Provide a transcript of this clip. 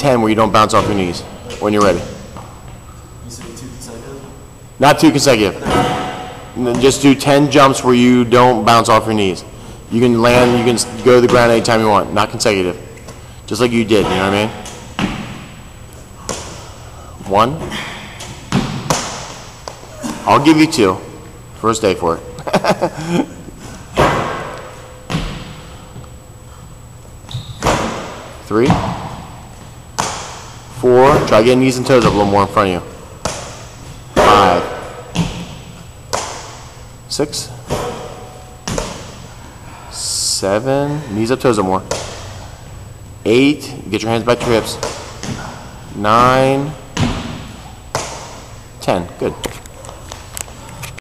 10 where you don't bounce off your knees when you're ready. You said two consecutive? Not two consecutive. Just do 10 jumps where you don't bounce off your knees. You can land, you can go to the ground anytime you want, not consecutive. Just like you did, you know what I mean? One. I'll give you two. First day for it. Three. Four. Try getting knees and toes up a little more in front of you. Five. Six. Seven. Knees up, toes up more. Eight. Get your hands back to your hips. Nine. Ten. Good.